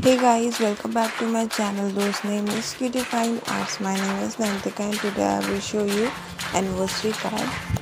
Hey guys, welcome back to my channel Those name is Cuteefine Arts. My name is Nantika and today I will show you anniversary card.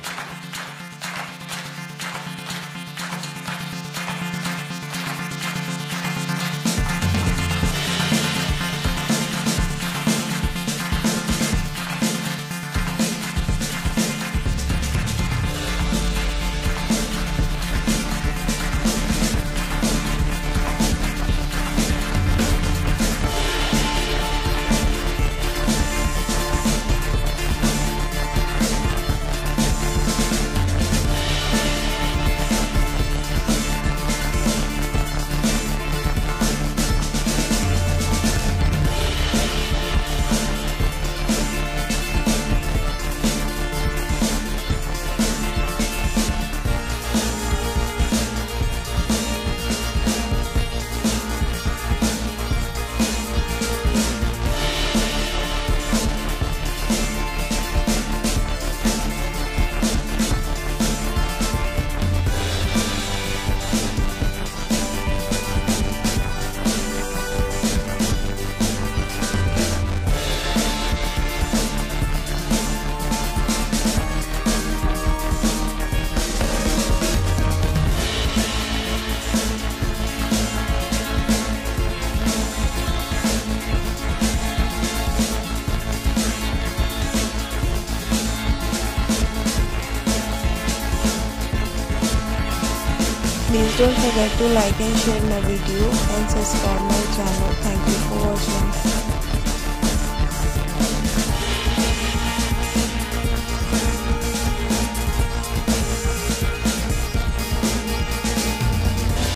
Please don't forget to like and share my video and subscribe my channel. Thank you for watching.